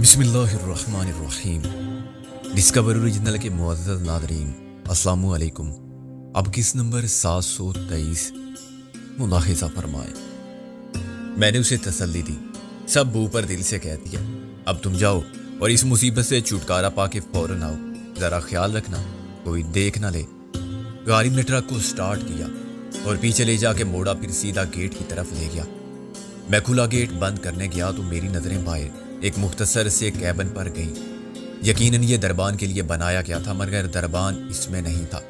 बिस्मिल्लाहिर्रहमानिर्रहीम। Discover original के Muaz Nadreen अस्सलाम वालेकुम अब किस नंबर सात सौ तेईस? मुलाहिजा फरमाए। मैंने उसे तसल्ली दी। सब ऊपर दिल से कह दिया। अब तुम जाओ और इस मुसीबत से छुटकारा पा के फ़ौरन आओ। ज़रा ख्याल रखना, कोई देख ना ले। गाड़ी ने ट्रक को स्टार्ट किया और पीछे ले जाके मोड़ा फिर सीधा गेट की तरफ़ ले गया। मैं खुला गेट बंद करने गया तो मेरी नज़रें बाहर एक मुख्तसर से कैबन पर गई। यकीनन ये दरबान के लिए बनाया गया था, मगर दरबान इसमें नहीं था।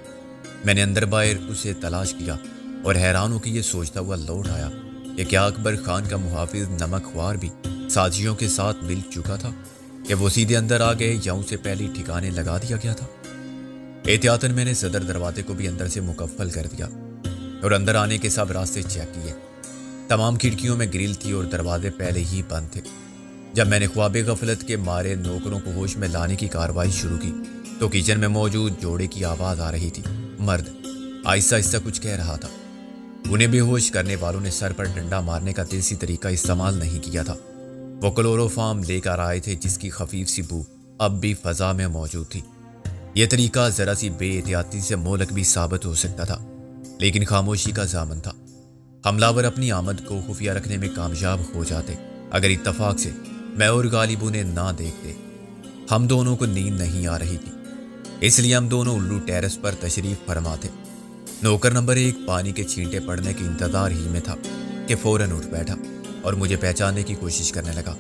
मैंने अंदर बाहर उसे तलाश किया और हैरान होकर यह सोचता हुआ लौट आया। कि क्या अकबर खान का मुहाफिज नमक ख्वार भी साजियों के साथ मिल चुका था कि वो सीधे अंदर आ गए, या उसे पहले ठिकाने लगा दिया गया था। एहतियातन मैंने सदर दरवाजे को भी अंदर से मुकफल कर दिया और अंदर आने के सब रास्ते चेक किए। तमाम खिड़कियों में ग्रिल थी और दरवाजे पहले ही बंद थे। जब मैंने ख्वाब गफलत के मारे नौकरों को होश में लाने की कार्रवाई शुरू की तो किचन में मौजूद जोड़े की आवाज़ आ रही थी। मर्द, आहिस्ता आहिस्ता कुछ कह रहा था। उन्हें बेहोश करने वालों ने सर पर डंडा मारने का देसी तरीका इस्तेमाल नहीं किया था। वो क्लोरोफार्म लेकर आए थे, जिसकी खफीफ सी बू अब भी फजा में मौजूद थी। यह तरीका ज़रा सी बेहतियाती से मोलक भी साबित हो सकता था, लेकिन खामोशी का जामन था। हमलावर अपनी आमद को खुफिया रखने में कामयाब हो जाते, अगर इतफाक से मैं और गालिब उन्हें ना देखते। हम दोनों को नींद नहीं आ रही थी। इसलिए हम दोनों उल्लू टेरेस पर तशरीफ़ फरमा थे। नौकर नंबर एक पानी के छींटे पड़ने के इंतज़ार ही में था कि फ़ौरन उठ बैठा और मुझे पहचानने की कोशिश करने लगा।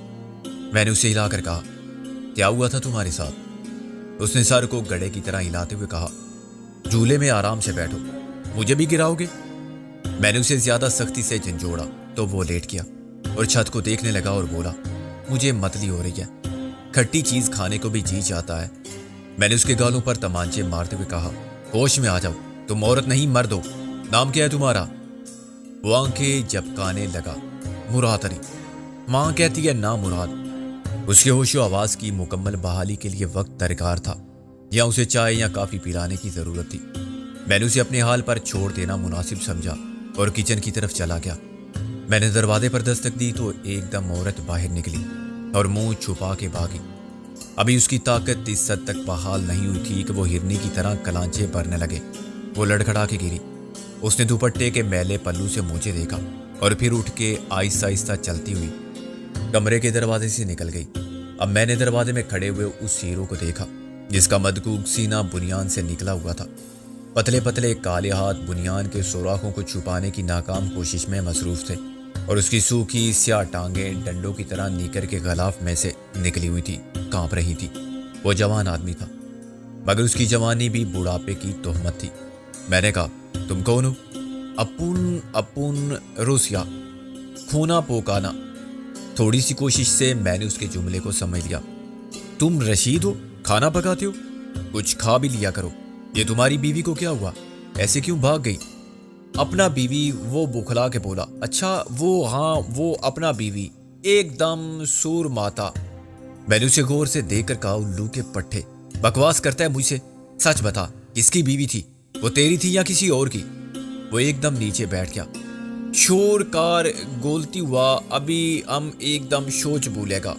मैंने उसे हिलाकर कहा, क्या हुआ था तुम्हारे साथ? उसने सर को गड़े की तरह हिलाते हुए कहा, झूले में आराम से बैठो, मुझे भी गिराओगे? मैंने उसे ज़्यादा सख्ती से झंझोड़ा तो वो लेट गया और छत को देखने लगा और बोला मुझे मतली हो रही है। खट्टी चीज़ खाने को भी जी जाता है। मैंने उसके गालों पर तमांचे मारते हुए कहा, होश में आ जाओ, तुम औरत नहीं, मर्द हो। नाम क्या है तुम्हारा? वो आँखें झपकाने लगा, मुराद अली। माँ कहती है, ना मुराद। उसके होशो आवाज़ की मुकम्मल बहाली के लिए वक्त दरकार था। या उसे चाय या काफ़ी पिलाने की ज़रूरत थी। मैंने उसे अपने हाल पर छोड़ देना मुनासिब समझा और किचन की तरफ़ चला गया। मैंने दरवाजे पर दस्तक दी तो एकदम औरत बाहर निकली और मुँह छुपा के भागी। अभी उसकी ताकत इस हद तक बहाल नहीं हुई थी कि वो हिरनी की तरह कलांचे भरने लगे। वो लड़खड़ा के गिरी। उसने दुपट्टे के मैले पल्लू से मुझे देखा और फिर उठ के आहिस्ता आहिस्ता चलती हुई कमरे के दरवाजे से निकल गई। अब मैंने दरवाजे में खड़े हुए उस हीरो को देखा, जिसका मदकूक सीना बुनियान से निकला हुआ था। पतले पतले काले हाथ बुनियान के सुराखों को छुपाने की नाकाम कोशिश में मसरूफ थे। और उसकी सूखी स्या टांगे डंडों की तरह नीकर के गलाफ में से निकली हुई थी, काँप रही थी। वो जवान आदमी था, मगर उसकी जवानी भी बुढ़ापे की तोहमत थी। मैंने कहा, तुम कौन हो? अपुन अपुन रुसिया, खूना पोकाना। थोड़ी सी कोशिश से मैंने उसके जुमले को समझ लिया। तुम रशीद हो? खाना पकाते हो? कुछ खा भी लिया करो। ये तुम्हारी बीवी को क्या हुआ? ऐसे क्यों भाग गई? अपना बीवी वो बुखला के बोला अच्छा वो हाँ वो अपना बीवी, एकदम सूर माता। मैंने उसे गौर से देखकर कहा, उल्लू के पट्टे, बकवास करता है मुझसे। सच बता, किसकी बीवी थी? वो तेरी थी या किसी और की? वो एकदम नीचे बैठ गया। शोर कार गोलती हुआ, अभी हम एकदम सोच बोलेगा।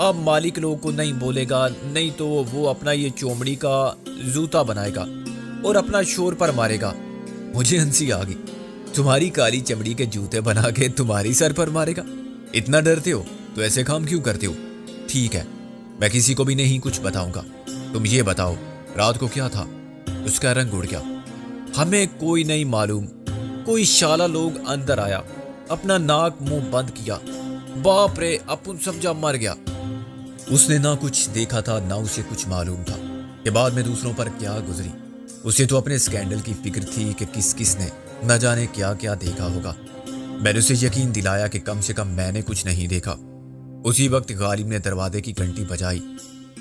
अब मालिक लोग को नहीं बोलेगा, नहीं तो वो अपना ये चोमड़ी का जूता बनाएगा और अपना शोर पर मारेगा। मुझे हँसी आ गई। तुम्हारी काली चमड़ी के जूते बना के तुम्हारी सर पर मारेगा। इतना डरते हो तो ऐसे काम क्यों करते हो? ठीक है, मैं किसी को भी नहीं कुछ बताऊँगा। तुम ये बताओ, रात को क्या था? उसका रंग उड़ गया। हमें कोई नहीं मालूम। कोई शाला लोग अंदर आया, अपना नाक मुँह बंद किया। बाप रे अपन समझा मर गया। उसने ना कुछ देखा था, ना उसे कुछ मालूम था। कि बाद में दूसरों पर क्या गुजरी? उसे तो अपने स्कैंडल की फ़िक्र थी कि किस किस ने न जाने क्या क्या देखा होगा। मैंने उसे यकीन दिलाया कि कम से कम मैंने कुछ नहीं देखा। उसी वक्त गालिब ने दरवाजे की घंटी बजाई।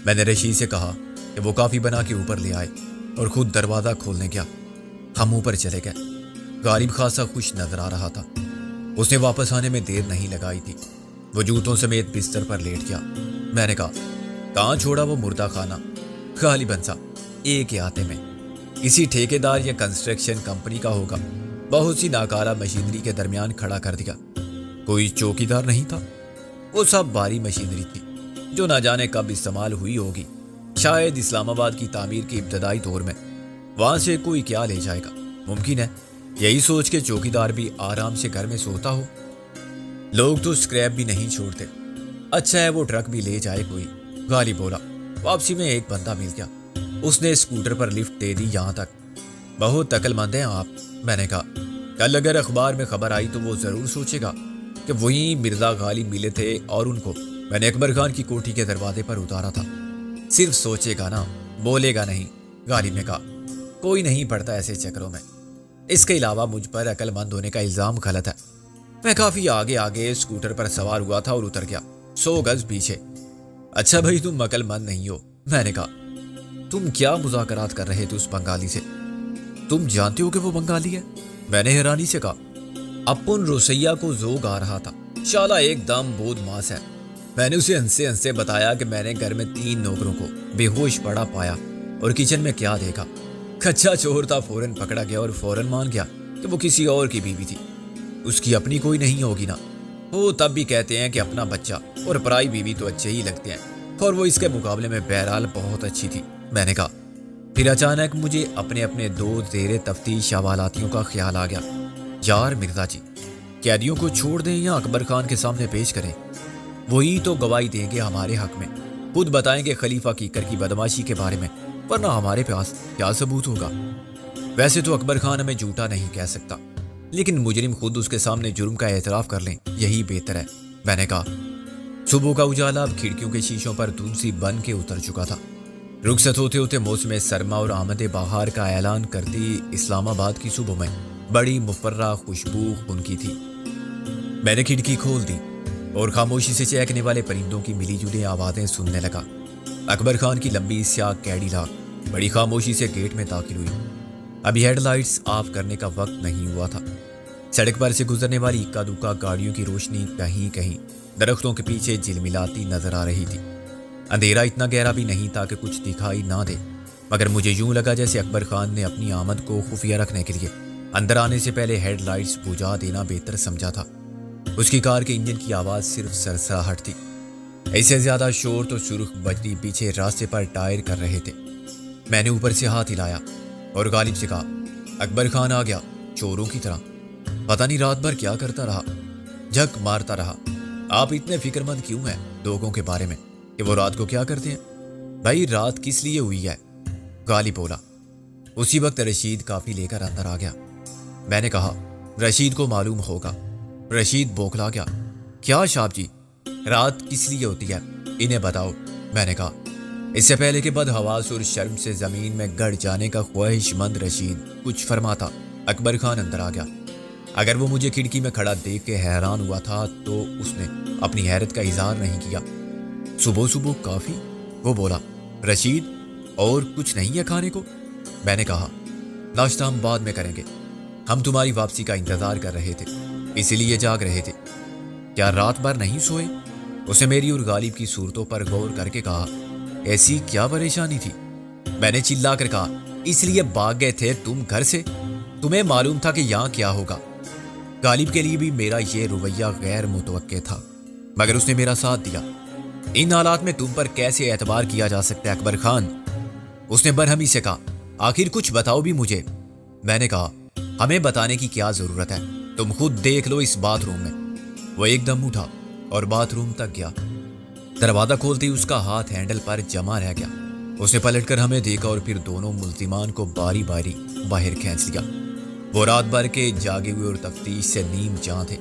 मैंने रशीद से कहा कि वो काफ़ी बना के ऊपर ले आए और खुद दरवाज़ा खोलने गया। हम ऊपर चले गए। गालिब खासा खुश नज़र आ रहा था। उसने वापस आने में देर नहीं लगाई थी। वो जूतों समेत बिस्तर पर लेट गया। मैंने कहा, कहाँ छोड़ा वो मुर्दा खाना? गालिबन सा एक आते में। किसी ठेकेदार या कंस्ट्रक्शन कंपनी का होगा। बहुत सी नाकारा मशीनरी के दरमियान खड़ा कर दिया। कोई चौकीदार नहीं था। वो सब भारी मशीनरी थी, जो ना जाने कब इस्तेमाल हुई होगी। शायद इस्लामाबाद की तामीर के इब्तदाई दौर में। वहाँ से कोई क्या ले जाएगा? मुमकिन है। यही सोच के चौकीदार भी आराम से घर में सोता हो। लोग तो स्क्रैप भी नहीं छोड़ते। अच्छा है वो ट्रक भी ले जाए कोई। गाली बोला। वापसी में एक बंदा मिल गया। उसने स्कूटर पर लिफ्ट दे दी यहाँ तक। बहुत तकलमंद हैं आप, मैंने कहा। कल अगर अखबार में खबर आई तो वो ज़रूर सोचेगा कि वही मिर्ज़ा गाली मिले थे और उनको मैंने अकबर खान की कोठी के दरवाजे पर उतारा था। सिर्फ़ सोचेगा ना, बोलेगा नहीं, गाली में कहा। कोई नहीं पड़ता ऐसे चक्रों में। इसके अलावा मुझ पर अकलमंद होने का इल्ज़ाम गलत है। मैं काफ़ी आगे आगे स्कूटर पर सवार हुआ था और उतर गया, सौ गज पीछे। अच्छा भाई, तुम अकलमंद नहीं हो, मैंने कहा। तुम क्या मुजाकरात कर रहे थे उस बंगाली से? तुम जानते हो कि वो बंगाली है? मैंने हैरानी से कहा। अपन रोसैया को जोग आ रहा था। शाला एकदम बोध मास है। मैंने उसे हंसे हंसे बताया कि मैंने घर में तीन नौकरों को बेहोश पड़ा पाया और किचन में क्या देखा। कच्चा चोर था, फ़ौरन पकड़ा गया और फ़ौरन मान गया कि वो किसी और की बीवी थी। उसकी अपनी कोई नहीं होगी ना। वो तब भी कहते हैं कि अपना बच्चा और पराई बीवी तो अच्छे ही लगते हैं और वो इसके मुकाबले में बहरहाल बहुत अच्छी थी। मैंने कहा। फिर अचानक मुझे अपने अपने दो जेर तफ्तीश हवालातियों का ख्याल आ गया। यार मिर्ज़ा जी, कैदियों को छोड़ दें या अकबर खान के सामने पेश करें? वही तो गवाही देंगे हमारे हक में। खुद बताएँगे खलीफा कीकर की बदमाशी के बारे में, वरना हमारे पास क्या सबूत होगा। वैसे तो अकबर खान हमें झूठा नहीं कह सकता। लेकिन मुजरिम खुद उसके सामने जुर्म का एतराफ कर लें, यही बेहतर है, मैंने कहा। सुबह का उजाला अब खिड़कियों के शीशों पर तुलसी बन के उतर चुका था। रुखसत होते होते मौसम सरमा और आमद बहार का ऐलान करती इस्लामाबाद की सुबह में। बड़ी मुफर्रा खुशबू उनकी थी। मैंने खिड़की खोल दी और खामोशी से चहकने वाले परिंदों की मिली जुली आवाज़ें सुनने लगा। अकबर खान की लंबी स्या कैडी लाख, बड़ी खामोशी से गेट में दाखिल हुई। अभी हेडलाइट्स ऑफ़ करने का वक्त नहीं हुआ था। सड़क पर से गुजरने वाली इक्का दुक्का गाड़ियों की रोशनी कहीं कहीं दरख्तों के पीछे झिलमिलाती नज़र आ रही थी। अंधेरा इतना गहरा भी नहीं था कि कुछ दिखाई ना दे। मगर मुझे यूँ लगा जैसे अकबर खान ने अपनी आमद को खुफिया रखने के लिए अंदर आने से पहले हेडलाइट्स बुझा देना बेहतर समझा था। उसकी कार के इंजन की आवाज़ सिर्फ़ सरसराहट थी। ऐसे ज़्यादा शोर तो सुर्ख बजती पीछे रास्ते पर टायर कर रहे थे। मैंने ऊपर से हाथ हिलाया और गालिब से कहा, अकबर खान आ गया, चोरों की तरह। पता नहीं रात भर क्या करता रहा, झक मारता रहा। आप इतने फिक्रमंद क्यों हैं लोगों के बारे में? कि वो रात को क्या करते हैं? भाई, रात किस लिए हुई है? गाली बोला। उसी वक्त रशीद काफ़ी लेकर अंदर आ गया। मैंने कहा, रशीद को मालूम होगा। रशीद बोखला गया। क्या शाप जी, रात किस लिए होती है? इन्हें बताओ। मैंने कहा, इससे पहले के बद हवास और शर्म से ज़मीन में गड़ जाने का ख्वाहिशमंद रशीद कुछ फरमाता। अकबर खान अंदर आ गया। अगर वो मुझे खिड़की में खड़ा देख के हैरान हुआ था तो उसने अपनी हैरत का इजहार नहीं किया। सुबह सुबह काफ़ी? वो बोला, रशीद, और कुछ नहीं है खाने को? मैंने कहा, नाश्ता हम बाद में करेंगे। हम तुम्हारी वापसी का इंतज़ार कर रहे थे, इसीलिए जाग रहे थे। क्या रात भर नहीं सोए? उसे मेरी और गालिब की सूरतों पर गौर करके कहा, ऐसी क्या परेशानी थी? मैंने चिल्ला कर कहा, इसलिए भाग गए थे तुम घर से? तुम्हें मालूम था कि यहाँ क्या होगा। गालिब के लिए भी मेरा यह रवैया गैर मुतव था, मगर उसने मेरा साथ दिया। इन हालात में तुम पर कैसे एतबार किया जा सकता है, अकबर खान? उसने बरहमी से कहा, आखिर कुछ बताओ भी मुझे। मैंने कहा, हमें बताने की क्या ज़रूरत है? तुम खुद देख लो इस बाथरूम में। वो एकदम उठा और बाथरूम तक गया। दरवाज़ा खोलते ही उसका हाथ हैंडल पर जमा रह गया। उसने पलटकर हमें देखा और फिर दोनों मुल्जिमान को बारी बारी बाहर खींच लिया वो रात भर के जागे हुए और तफ्तीश से नीम जहाँ थे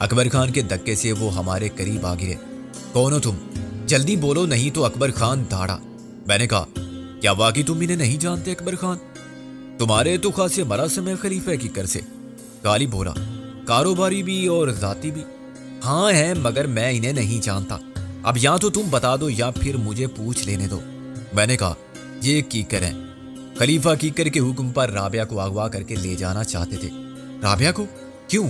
अकबर खान के धक्के से वो हमारे करीब आ गिरे। कौन हो तुम? जल्दी बोलो, नहीं तो अकबर खान दाड़ा मैंने कहा, क्या वाकई तुम इन्हें नहीं जानते अकबर खान? तुम्हारे तो खासे बड़ा समय खलीफा की कर से। गाली बोला कारोबारी भी और जाती भी। हाँ है, मगर मैं इन्हें नहीं जानता। अब या तो तुम बता दो या फिर मुझे पूछ लेने दो। मैंने कहा, ये कीकर है खलीफा कीकर के हुक्म पर राबिया को अगवा करके ले जाना चाहते थे। राबिया को? क्यों?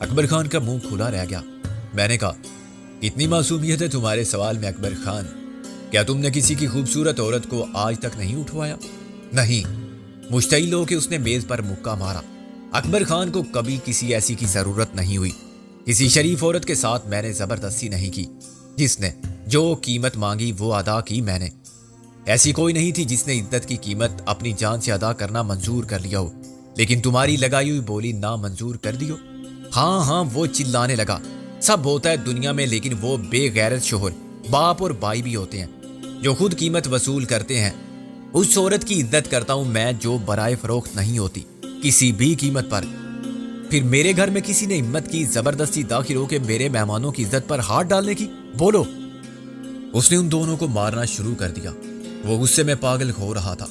अकबर खान का मुँह खुला रह गया। मैंने कहा इतनी मासूमियत है तुम्हारे सवाल में अकबर खान। क्या तुमने किसी की खूबसूरत औरत को आज तक नहीं उठवाया? नहीं। मुश्तई लो कि उसने मेज पर मुक्का मारा। अकबर खान को कभी किसी ऐसी की ज़रूरत नहीं हुई। किसी शरीफ औरत के साथ मैंने ज़बरदस्ती नहीं की। जिसने जो कीमत मांगी, वो अदा की मैंने। ऐसी कोई नहीं थी जिसने इज़्ज़त की कीमत अपनी जान से अदा करना मंजूर कर लिया हो। लेकिन तुम्हारी लगाई हुई बोली ना मंजूर कर दियो हाँ हाँ वो चिल्लाने लगा। सब होता है दुनिया में, लेकिन वो बेगैरत शोहर, बाप और भाई भी होते हैं, जो खुद कीमत वसूल करते हैं। उस औरत की इज़्ज़त करता हूँ मैं, जो बराए फरोख्त नहीं होती, किसी भी कीमत पर। फिर मेरे घर में किसी ने हिम्मत की, ज़बरदस्ती दाखिल होकर मेरे मेहमानों की इज़्ज़त पर हाथ डालने की? बोलो। उसने उन दोनों को मारना शुरू कर दिया। वो गुस्से में पागल हो रहा था।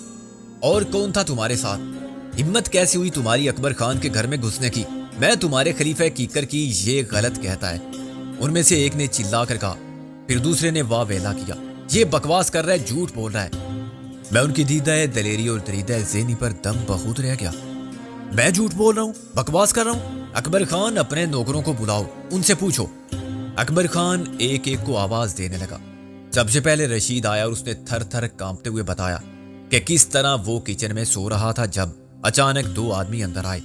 और कौन था तुम्हारे साथ? हिम्मत कैसी हुई तुम्हारी अकबर खान के घर में घुसने की? मैं तुम्हारे खलीफा कीकर की ये गलत कहता है। उनमें से एक ने चिल्ला कर कहा, फिर दूसरे ने वाह वेला किया। ये बकवास कर रहा है, झूठ बोल रहा है। मैं उनकी दीदा दलेरी और दरीदा जेनी पर दम बहुत रह गया। मैं झूठ बोल रहा हूँ, बकवास कर रहा हूँ? अकबर खान अपने नौकरों को बुलाओ, उनसे पूछो। अकबर खान एक एक को आवाज़ देने लगा। सबसे पहले रशीद आया और उसने थर थर कांपते हुए बताया कि किस तरह वो किचन में सो रहा था जब अचानक दो आदमी अंदर आए।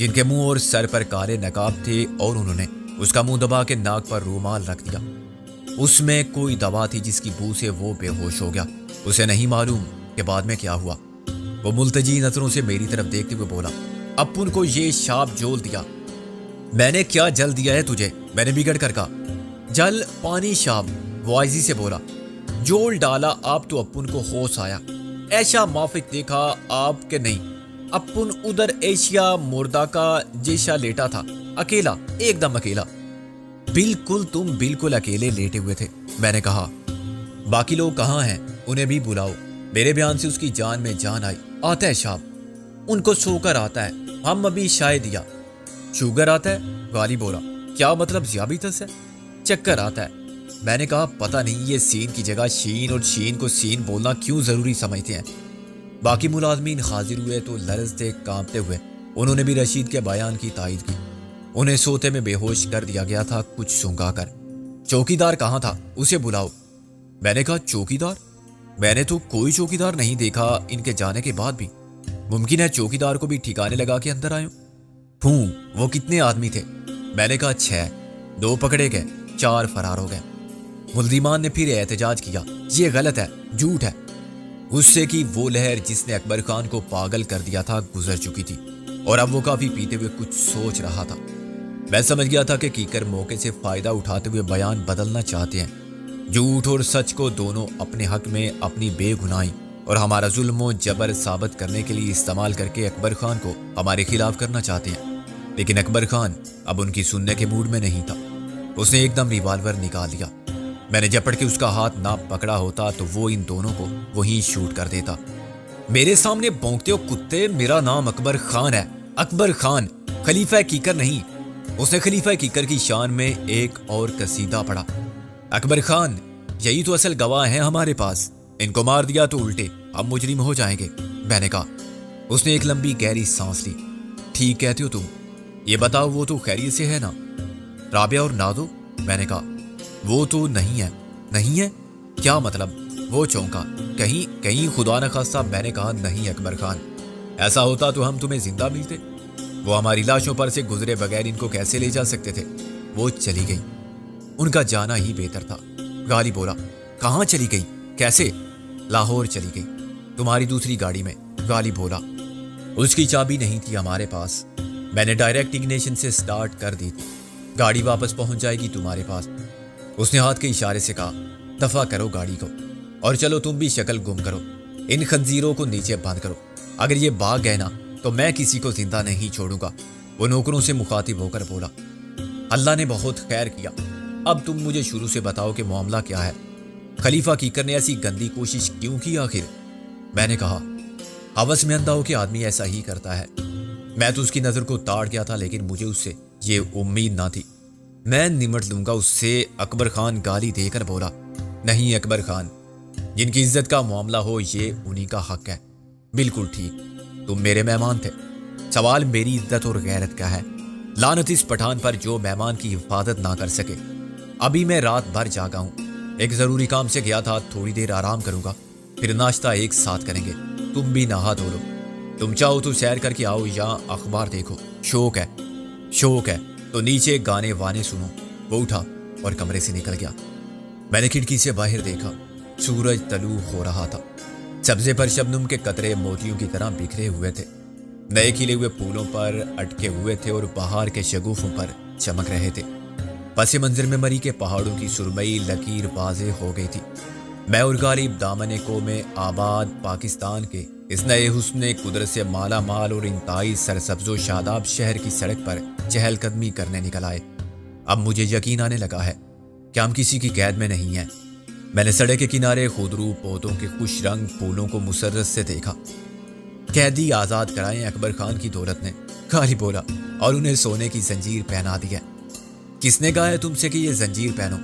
जिनके मुँह और सर पर काले नकाब थे और उन्होंने उसका मुँह दबा के नाक पर रूमाल रख दिया। उसमें कोई दवा थी जिसकी बू से वो बेहोश हो गया। उसे नहीं मालूम कि बाद में क्या हुआ। वो मुलतजी नज़रों से मेरी तरफ़ देखते हुए बोला अपुन को ये शाप जोल दिया। मैंने क्या जल दिया है तुझे? मैंने बिगड़ कर कहा, जल पानी शाप वाइजी से बोला, जोल डाला आप तो अपुन को होश आया। ऐसा माफिक देखा आप के नहीं। अपुन उधर एशिया मुर्दा का जेशा लेटा था। अकेला, एकदम अकेला। बिल्कुल तुम बिल्कुल अकेले लेटे हुए थे, मैंने कहा। बाकी लोग कहाँ हैं? उन्हें भी बुलाओ। मेरे बयान से उसकी जान में जान आई। आता है शाप उनको सोकर आता है। हम अभी शायद दिया। शुगर आता है, गाली बोला। क्या मतलब ज्याबितस है? चक्कर आता है। मैंने कहा, पता नहीं ये सीन की जगह शीन और शीन को सीन बोलना क्यों ज़रूरी समझते हैं? बाकी मुलाजमीन हाजिर हुए तो लरजते कांपते हुए उन्होंने भी रशीद के बयान की तायद की। उन्हें सोते में बेहोश कर दिया गया था कुछ सुंगा कर चौकीदार कहाँ था? उसे बुलाओ। मैंने कहा, चौकीदार? मैंने तो कोई चौकीदार नहीं देखा इनके जाने के बाद भी। मुमकिन है चौकीदार को भी ठिकाने लगा के अंदर आयो? हूँ, वो कितने आदमी थे? मैंने कहा, छह। दो पकड़े गए, चार फरार हो गए। मुलजिमान ने फिर एहतजाज किया, ये गलत है, झूठ है। गुस्से की वो लहर जिसने अकबर खान को पागल कर दिया था गुजर चुकी थी, और अब वो काफ़ी पीते हुए कुछ सोच रहा था। मैं समझ गया था कि कीकर मौके से फ़ायदा उठाते हुए बयान बदलना चाहते हैं। झूठ और सच को दोनों अपने हक में अपनी बेगुनाही और हमारा जुल्म जबर साबित करने के लिए इस्तेमाल करके अकबर खान को हमारे खिलाफ करना चाहते हैं। लेकिन अकबर खान अब उनकी सुनने के मूड में नहीं था। उसने एकदम रिवाल्वर निकाल लिया मैंने जपट के उसका हाथ ना पकड़ा होता तो वो इन दोनों को वहीं शूट कर देता। मेरे सामने बोंकते हो कुत्ते, मेरा नाम अकबर खान है। अकबर खान, खलीफा कीकर नहीं। उसने खलीफा कीकर की शान में एक और कसीदा पढ़ा अकबर खान, यही तो असल गवाह है हमारे पास। इनको मार दिया तो उल्टे, अब मुजरिम हो जाएँगे, मैंने कहा। उसने एक लंबी गहरी सांस ली। ठीक कहते हो तुम। ये बताओ वो तो खैरियत से है ना? राबिया और नादो, मैंने कहा। वो तो नहीं है। नहीं है? क्या मतलब? वो चौंका। कहीं कहीं खुदा न खास्ता मैंने कहा, नहीं, अकबर खान। ऐसा होता तो हम तुम्हें ज़िंदा मिलते। वो हमारी लाशों पर से गुजरे बगैर इनको कैसे ले जा सकते थे? वो चली गई। उनका जाना ही बेहतर था। गाली बोला, कहाँ चली गई? कैसे? लाहौर चली गई। तुम्हारी दूसरी गाड़ी में। गाली बोला, उसकी चाबी नहीं थी हमारे पास। मैंने डायरेक्ट इग्निशन से स्टार्ट कर दी थी। गाड़ी वापस पहुँच जाएगी तुम्हारे पास। उसने हाथ के इशारे से कहा, दफ़ा करो गाड़ी को और चलो तुम भी शक्ल गुम करो। इन खंजीरों को नीचे बंद करो। अगर ये भाग गए ना तो मैं किसी को ज़िंदा नहीं छोड़ूँगा। वो नौकरों से मुखातिब होकर बोला, अल्लाह ने बहुत खैर किया। अब तुम मुझे शुरू से बताओ कि मामला क्या है। खलीफा कीकर ने ऐसी गंदी कोशिश क्यों की आखिर? मैंने कहा हवस में अंधा हो के आदमी ऐसा ही करता है। मैं तो उसकी नज़र को ताड़ गया था, लेकिन मुझे उससे ये उम्मीद ना थी। मैं निमट लूँगा उससे अकबर खान गाली देकर बोला, नहीं अकबर खान, जिनकी इज़्ज़त का मामला हो, ये उन्हीं का हक है। बिल्कुल ठीक, तुम मेरे मेहमान थे। सवाल मेरी इज़्ज़त और गैरत का है। लानत इस पठान पर जो मेहमान की हिफाजत ना कर सके। अभी मैं रात भर जागा हूँ। एक ज़रूरी काम से गया था, थोड़ी देर आराम करूँगा। फिर नाश्ता एक साथ करेंगे। तुम भी नहा धो लो। तुम चाहो तो सैर करके आओ या अखबार देखो। शौक है शौक है। तो नीचे गाने वाने सुनो। वो उठा और कमरे से निकल गया। मैंने खिड़की से बाहर देखा, सूरज तलू हो रहा था। सब्जे पर शबनम के कतरे मोतियों की तरह बिखरे हुए थे। नए खिले हुए फूलों पर अटके हुए थे और बाहर के शगुफों पर चमक रहे थे। पसे मंजर में मरी के पहाड़ों की सुरमई लकीर वाजे हो गई थी। मैं और गालिब दामन को में आबाद पाकिस्तान के इस नए हुस्न कुदरत से माला माल और इंतई सरसब्जो शादाब शहर की सड़क पर चहलकदमी करने निकल आए। अब मुझे यकीन आने लगा है कि हम किसी की कैद में नहीं हैं। मैंने सड़क के किनारे खुदरू पौधों के खुश रंग फूलों को मुसरत से देखा। कैदी आज़ाद कराए अकबर खान की दौलत ने, खाली बोला, और उन्हें सोने की जंजीर पहना दिया किसने कहा है तुमसे कि ये जंजीर पहनो?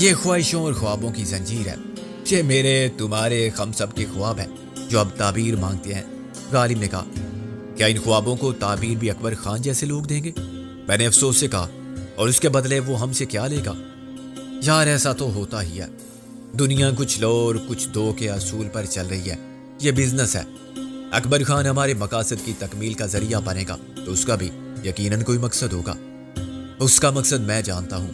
ये ख्वाहिशों और ख्वाबों की जंजीर है। ये मेरे, तुम्हारे, हम सब के ख्वाब है। जो अब ताबीर मांगते हैं। गालिब ने कहा, क्या इन ख्वाबों को ताबीर भी अकबर खान जैसे लोग देंगे? मैंने अफसोस से कहा, और उसके बदले वो हमसे क्या लेगा? यार, ऐसा तो होता ही है। दुनिया कुछ लो और कुछ दो के असूल पर चल रही है। ये बिज़नेस है। अकबर खान हमारे मकासद की तकमील का ज़रिया बनेगा तो उसका भी यकीनन कोई मकसद होगा। उसका मकसद मैं जानता हूँ।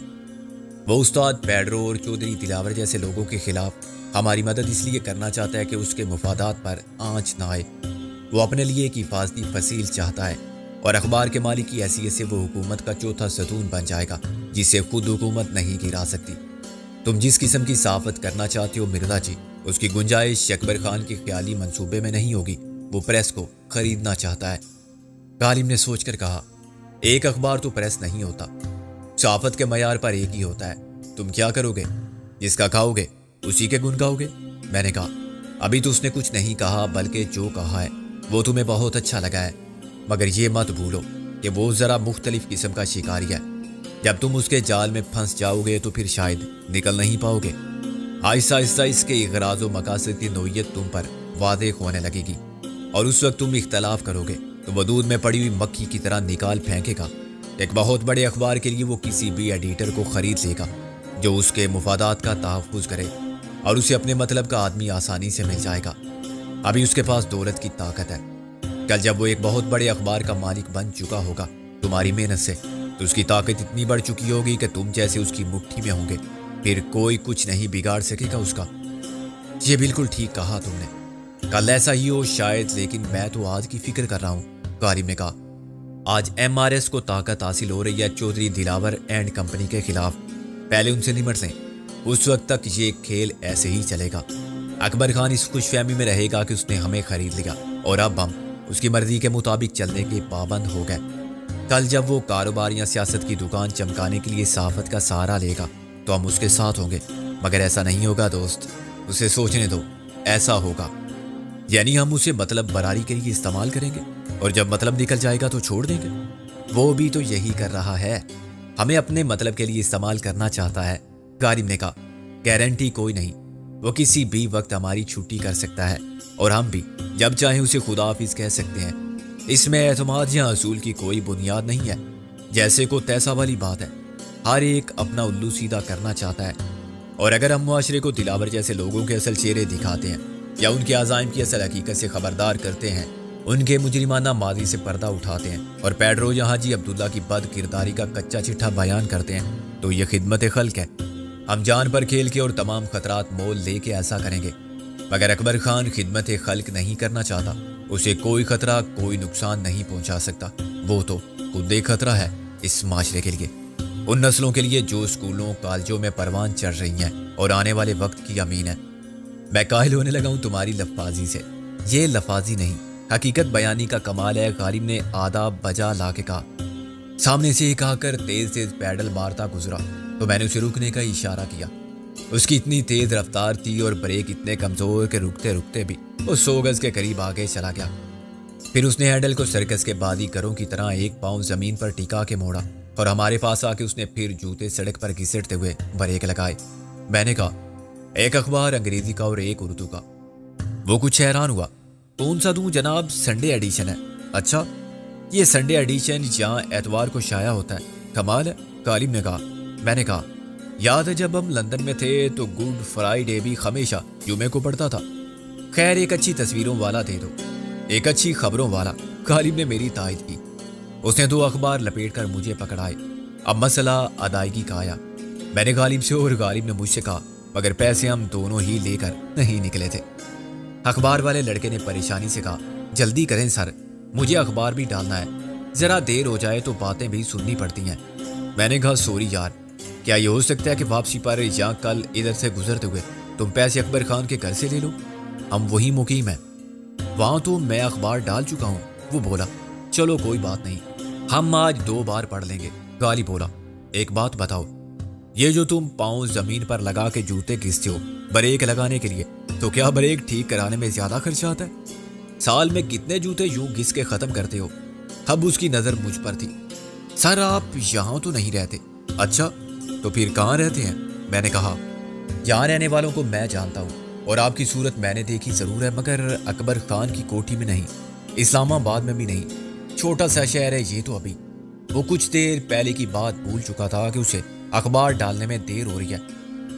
वो उस्ताद पैड्रो और चौधरी दिलावर जैसे लोगों के खिलाफ हमारी मदद इसलिए करना चाहता है कि उसके मुफादात पर आँच ना आए। वो अपने लिए एक हिफाजती फसील चाहता है और अखबार के मालिक की हैसियत से वो हुकूमत का चौथा सतून बन जाएगा जिसे खुद हुकूमत नहीं गिरा सकती। तुम जिस किस्म की साफत करना चाहते हो मिर्ज़ा जी, उसकी गुंजाइश अकबर खान के ख्याली मंसूबे में नहीं होगी। वो प्रेस को खरीदना चाहता है। गालिब ने सोचकर कहा, एक अखबार तो प्रेस नहीं होता। साफत के मैार पर एक ही होता है। तुम क्या करोगे? जिसका खाओगे? उसी के गुण गाओगे? मैंने कहा, अभी तो उसने कुछ नहीं कहा, बल्कि जो कहा है, वो तुम्हें बहुत अच्छा लगा है। मगर ये मत भूलो कि वो ज़रा मुख्तलिफ़ किस्म का शिकारी है। जब तुम उसके जाल में फंस जाओगे तो फिर शायद निकल नहीं पाओगे। आहिस्ता आहिस्ता इसके अगराज व मकासद की नोयत तुम पर वादे होने लगेगी। और उस वक्त तुम इख्तलाफ करोगे तो वदूद में पड़ी हुई मक्खी की तरह निकाल फेंकेगा। एक बहुत बड़े अखबार के लिए वो किसी भी एडिटर को खरीद लेगा, जो उसके मुफादात का तहफ़ करे। और उसे अपने मतलब का आदमी आसानी से मिल जाएगा। अभी उसके पास दौलत की ताकत है। कल जब वो एक बहुत बड़े अखबार का मालिक बन चुका होगा, तुम्हारी मेहनत से तो उसकी ताकत इतनी बढ़ चुकी होगी कि तुम जैसे उसकी मुट्ठी में होंगे, फिर कोई कुछ नहीं बिगाड़ सकेगा उसका। ये बिल्कुल ठीक कहा तुमने। कल ऐसा ही हो शायद, लेकिन मैं तो आज की फ़िक्र कर रहा हूँ, कारिम ने कहा। आज एमआरएस को ताकत हासिल हो रही है चौधरी दिलावर एंड कंपनी के खिलाफ। पहले उनसे निमट लें उस वक्त तक ये खेल ऐसे ही चलेगा। अकबर खान इस खुशफहमी में रहेगा कि उसने हमें खरीद लिया। और अब हम उसकी मर्ज़ी के मुताबिक चलने के पाबंद हो गए। कल जब वो कारोबार या सियासत की दुकान चमकाने के लिए सहाफत का सहारा लेगा तो हम उसके साथ होंगे। मगर ऐसा नहीं होगा, दोस्त। उसे सोचने दो। ऐसा होगा। यानी हम उसे मतलब बरारी के लिए इस्तेमाल करेंगे। और जब मतलब निकल जाएगा तो छोड़ देंगे। वो भी तो यही कर रहा है। हमें अपने मतलब के लिए इस्तेमाल करना चाहता है। गारिब ने कहा, गारंटी कोई नहीं। वो किसी भी वक्त हमारी छुट्टी कर सकता है, और हम भी, जब चाहे उसे खुदाफिज कह सकते हैं। इसमें एतमाद या असूल की कोई बुनियाद नहीं है। जैसे को तैसा वाली बात है। हर एक अपना उल्लू सीधा करना चाहता है। और अगर हम माशरे को दिलावर जैसे लोगों के असल चेहरे दिखाते हैं, या उनके आज़ाइम की असल हकीकत से खबरदार करते हैं, उनके मुजरिमाना माजी से पर्दा उठाते हैं, और पैड्रो जहाँ जी अब्दुल्ला की बद किरदारी का कच्चा चिट्ठा बयान करते हैं तो ये खिदमत खल्क है। हम जान पर खेल के और तमाम खतरात मोल लेके ऐसा करेंगे। मगर अकबर खान खिदमत खल्क नहीं करना चाहता। उसे कोई खतरा, कोई नुकसान नहीं पहुँचा सकता। वो तो खुद एक खतरा है इस माशरे के लिए। उन नस्लों के लिए जो स्कूलों, कॉलेजों में परवान चढ़ रही हैं और आने वाले वक्त की अमीन है। मैं काहिल होने लगा हूँ तुम्हारी लफाजी से। ये लफाजी नहीं, हकीकत बयानी का कमाल है, गालिब ने आदाब बजा ला के कहा। सामने से एक आकर तेज तेज पैडल मारता गुजरा। तो मैंने उसे रुकने का इशारा किया। उसकी इतनी तेज रफ्तार थी और ब्रेक इतने कमज़ोर के रुकते रुकते भी वो सौ गज के करीब आगे चला गया। फिर उसने हैंडल को सर्कस के बादी करों की तरह एक पाँव ज़मीन पर टिका के मोड़ा और हमारे पास आके उसने फिर जूते सड़क पर घिसटते हुए ब्रेक लगाए। मैंने कहा, एक अखबार अंग्रेज़ी का और एक उर्दू का। वो कुछ हैरान हुआ, कौन सा दूँ जनाब? संडे एडिशन है। अच्छा ये संडे एडिशन जहाँ एतवार को शाया होता है। कमाल है, कालिम ने कहा। मैंने कहा, याद है जब हम लंदन में थे तो गुड फ्राइडे भी हमेशा जुमे को पढ़ता था। खैर, एक अच्छी तस्वीरों वाला दे दो एक अच्छी खबरों वाला गालिब ने मेरी तायद की। उसने दो अखबार लपेट कर मुझे पकड़ाए। अब मसला अदायगी का आया। मैंने गालिब से और गालिब ने मुझसे कहा, मगर पैसे हम दोनों ही लेकर नहीं निकले थे। अखबार वाले लड़के ने परेशानी से कहा, जल्दी करें सर, मुझे अखबार भी डालना है। जरा देर हो जाए तो बातें भी सुननी पड़ती हैं। मैंने कहा, सॉरी यार क्या ये हो सकता है कि वापसी पर या कल इधर से गुजरते हुए तुम पैसे अकबर खान के घर से ले लो? हम वही मुकीम है। वहाँ तो मैं अखबार डाल चुका हूँ, वो बोला, चलो कोई बात नहीं, हम आज दो बार पढ़ लेंगे। गाली बोला, एक बात बताओ, ये जो तुम पाँव ज़मीन पर लगा के जूते घिसते हो, ब्रेक लगाने के लिए तो क्या ब्रेक ठीक कराने में ज़्यादा खर्चा आता है? साल में कितने जूते यूँ घिस के खत्म करते हो? अब उसकी नज़र मुझ पर थी। सर, आप यहाँ तो नहीं रहते। अच्छा तो फिर कहाँ रहते हैं? मैंने कहा, यहाँ रहने वालों को मैं जानता हूँ और आपकी सूरत मैंने देखी ज़रूर है, मगर अकबर खान की कोठी में नहीं, इस्लामाबाद में भी नहीं। छोटा सा शहर है ये तो अभी। वो कुछ देर पहले की बात भूल चुका था कि उसे अखबार डालने में देर हो रही है।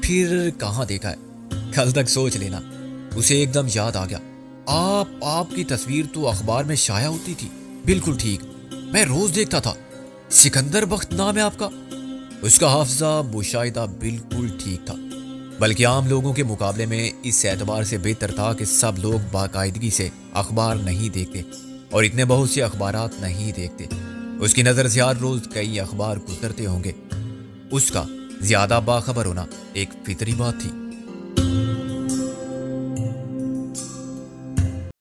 फिर कहाँ देखा है? कल तक सोच लेना। उसे एकदम याद आ गया। आप, आपकी तस्वीर तो अखबार में शाया होती थी। बिल्कुल ठीक। मैं रोज देखता था। सिकंदर बख्त नाम है आपका। उसका हाफजा मुशाहिदा बिल्कुल ठीक था, बल्कि आम लोगों के मुकाबले में इस एतबार से बेहतर था कि सब लोग बाकायदगी से अखबार नहीं देखते और इतने बहुत से अखबार नहीं देखते। उसकी नज़र से हर रोज कई अखबार गुजरते होंगे। उसका ज़्यादा बाखबर होना एक फितरी बात थी।